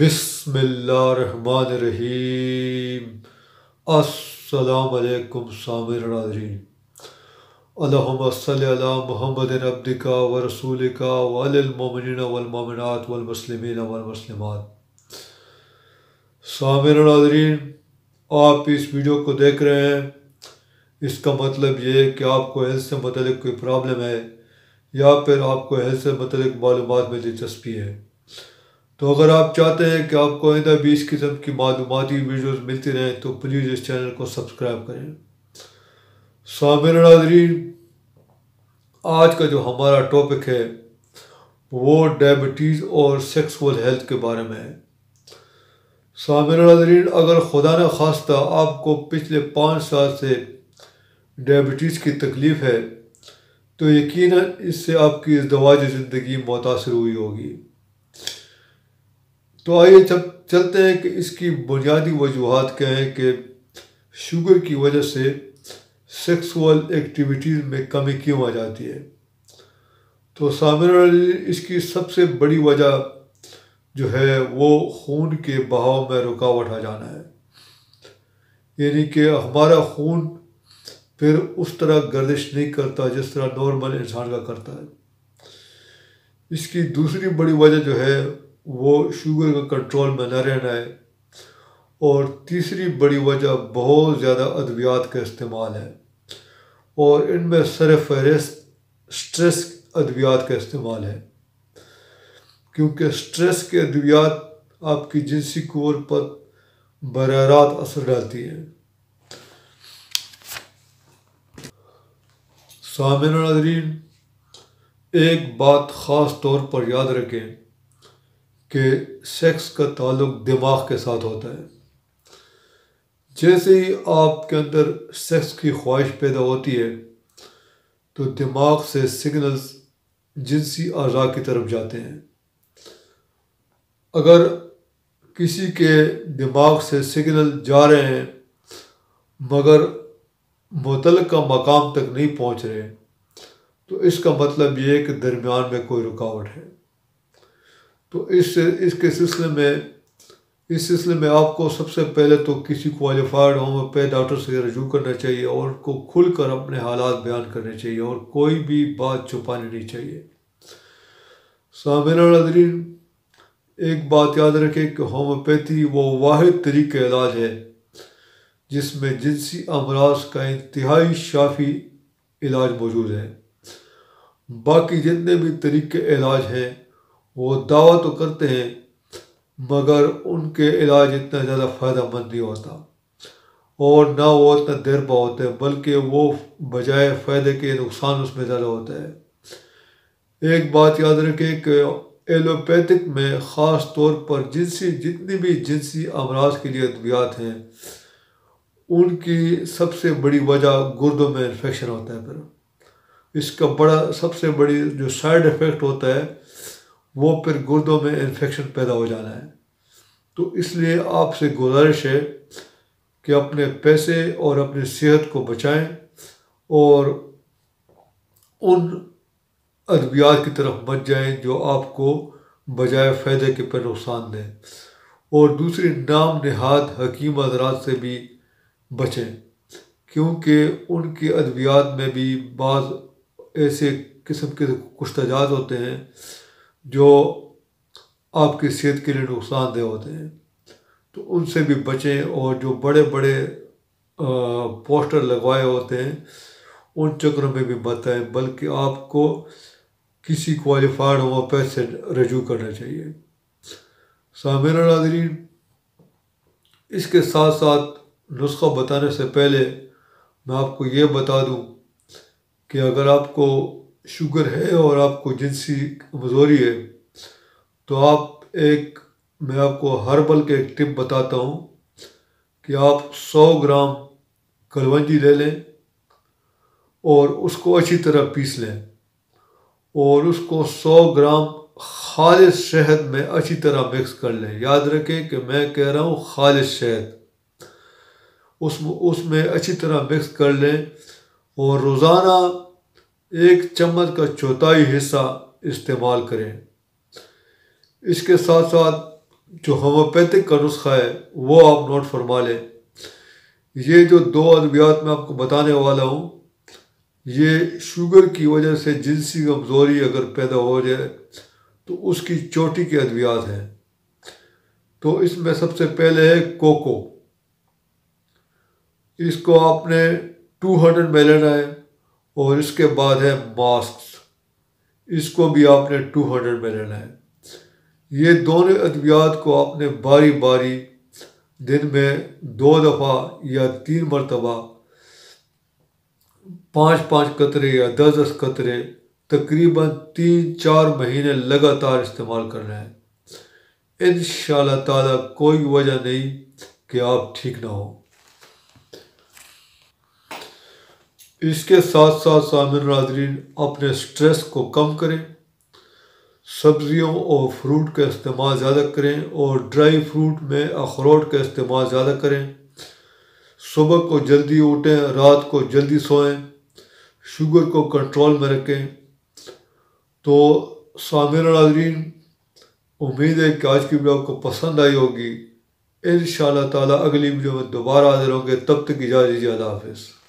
بسم اللہ الرحمن الرحیم۔ السلام علیکم سامر ناظرین۔ اللہم صلی علی محمد عبدک و رسولک وعلی المومنین والمومنات والمسلمین والمسلمات۔ سامر ناظرین، آپ اس ویڈیو کو دیکھ رہے ہیں۔ اس کا مطلب یہ ہے کہ آپ کو ہیلتھ سے متعلق کوئی پرابلم ہے یا پھر آپ کو ہیلتھ سے متعلق معلومات میں دلچسپی ہے۔ تو اگر آپ چاہتے ہیں کہ آپ کو آئندہ بھی اس قسم کی معلوماتی ویڈیوز ملتی رہیں تو پلیز اس چینل کو سبسکرائب کریں۔ سامر ناظرین آج کا جو ہمارا ٹاپک ہے وہ ڈائبٹیز اور سیکسول ہیلتھ کے بارے میں ہے۔ سامر ناظرین اگر خدا نہ خواستہ آپ کو پچھلے پانچ سال سے ڈائبٹیز کی تکلیف ہے، تو یقیناً اس سے آپ کی ازدواج زندگی متاثر ہوئی ہوگی۔ تو آئیے جب چلتے ہیں کہ اس کی بنیادی وجوہات کیا ہیں کہ شوگر کی وجہ سے سیکسول ایکٹیویٹیز میں کمی کیوں آ جاتی ہے۔ تو سامر اس کی سب سے بڑی وجہ جو ہے وہ خون کے بہاؤ میں رکاوٹ آ جانا ہے۔ یعنی کہ ہمارا خون پھر اس طرح گردش نہیں کرتا جس طرح نارمل انسان کا کرتا ہے۔ اس کی دوسری بڑی وجہ جو ہے وہ شوگر کا کنٹرول میں نہ رہنا ہے۔ اور تیسری بڑی وجہ بہت زیادہ ادویات کا استعمال ہے۔ اور ان میں سر فہرست اسٹریس ادویات کا استعمال ہے۔ کیونکہ اسٹریس کے ادویات آپ کی جنسی قوت پر براہ راست اثر ڈالتی ہیں۔ سامعین ناظرین، ایک بات خاص طور پر یاد رکھیں۔ کہ سیکس کا تعلق دماغ کے ساتھ ہوتا ہے۔ جیسے ہی آپ کے اندر سیکس کی خواہش پیدا ہوتی ہے، تو دماغ سے سگنلز جنسی اعضاء کی طرف جاتے ہیں۔ اگر کسی کے دماغ سے سگنل جا رہے ہیں، مگر متعلقہ مقام تک نہیں پہنچ رہے، تو اس کا مطلب یہ ہے کہ درمیان میں کوئی رکاوٹ ہے۔ تو اس سے اس کے سلسلے میں اس سلسلے میں آپ کو سب سے پہلے تو کسی کوالیفائڈ ہومیوپیتھ ڈاکٹر سے رجوع کرنا چاہیے اور کو کھل کر اپنے حالات بیان کرنے چاہیے اور کوئی بھی بات چھپانی نہیں چاہیے۔ سامعین ناظرین ایک بات یاد رکھیں کہ ہومیوپیتھی وہ واحد طریقہ علاج ہے جس میں جنسی امراض کا انتہائی شافی علاج موجود ہے۔ باقی جتنے بھی طریقے علاج ہیں وہ دعویٰ تو کرتے ہیں، مگر ان کے علاج اتنا زیادہ فائدہ مند نہیں ہوتا۔ اور نہ وہ اتنا دیر پا ہوتے ہیں، بلکہ وہ بجائے فائدے کے نقصان اس میں زیادہ ہوتا ہے ایک بات یاد رکھیں کہ ایلوپیتھک میں خاص طور پر جنسی، جتنی بھی جنسی امراض کے لیے ادویات ہیں، ان کی سب سے بڑی وجہ گردوں میں انفیکشن ہوتا ہے۔ پھر اس کا بڑا، سب سے بڑی جو سائڈ افیکٹ ہوتا ہے وہ پھر گردوں میں انفیکشن پیدا ہو جانا ہے۔ تو اس لیے آپ سے گزارش ہے کہ اپنے پیسے اور اپنی صحت کو بچائیں اور ان ادویات کی طرف مت جائیں جو آپ کو بجائے فائدے کے پر نقصان دیں۔ اور دوسری، نام نہاد حکیم حضرات سے بھی بچیں۔ کیونکہ ان کے ادویات میں بھی بعض ایسے قسم کے کچھ تجاز ہوتے ہیں جو آپ کی صحت کے لیے نقصان دہ ہوتے ہیں، تو ان سے بھی بچیں اور جو بڑے بڑے پوسٹر لگوائے ہوتے ہیں، ان چکروں میں بھی بتائیں بلکہ آپ کو کسی کوالیفائڈ ہومیوپیتھ سے رجوع کرنا چاہیے۔ سامعین ناظرین، اس کے ساتھ ساتھ نسخہ بتانے سے پہلے میں آپ کو یہ بتا دوں کہ اگر آپ کو شوگر ہے اور آپ کو جنسی کمزوری ہے، تو آپ ایک، میں آپ کو ہربل کے ایک ٹپ بتاتا ہوں کہ آپ سو گرام کلونجی لے لیں اور اس کو اچھی طرح پیس لیں اور اس کو سو گرام خالص شہد میں اچھی طرح مکس کر لیں۔ یاد رکھیں کہ میں کہہ رہا ہوں خالص شہد۔ اس اس میں اچھی طرح مکس کر لیں اور روزانہ ایک چمچ کا چوتھائی حصہ استعمال کریں۔ اس کے ساتھ ساتھ جو ہومیوپیتھک کا نسخہ ہے، وہ آپ نوٹ فرما لیں۔ یہ جو دو ادویات میں آپ کو بتانے والا ہوں، یہ شوگر کی وجہ سے جنسی کمزوری اگر پیدا ہو جائے، تو اس کی چوٹی کے ادویات ہیں۔ تو اس میں سب سے پہلے ہے کوکو۔ اس کو آپ نے ٹو ہنڈریڈ میں لینا ہے اور اس کے بعد ہے ماسک اس کو بھی آپ نے ٹو ہنڈریڈ میں لینا ہے۔ یہ دونوں ادویات کو آپ نے باری باری دن میں دو دفعہ یا تین مرتبہ پانچ پانچ قطرے یا دس دس قطرے تقریباً تین چار مہینے لگاتار استعمال کرنا ہے۔ ان شاء اللہ تعالیٰ کوئی وجہ نہیں کہ آپ ٹھیک نہ ہوں۔ اس کے ساتھ ساتھ سامر ناظرین اپنے اسٹریس کو کم کریں، سبزیوں اور فروٹ کا استعمال زیادہ کریں اور ڈرائی فروٹ میں اخروٹ کا استعمال زیادہ کریں۔ صبح کو جلدی اٹھیں، رات کو جلدی سوئیں، شوگر کو کنٹرول میں رکھیں۔ تو سامر ناظرین، امید ہے کہ آج کی ویڈیو آپ کو پسند آئی ہوگی۔ ان شاء اللہ تعالیٰ اگلی ویڈیو میں دوبارہ حاضر ہوں گے۔ تب تک اجازت اللہ حافظ۔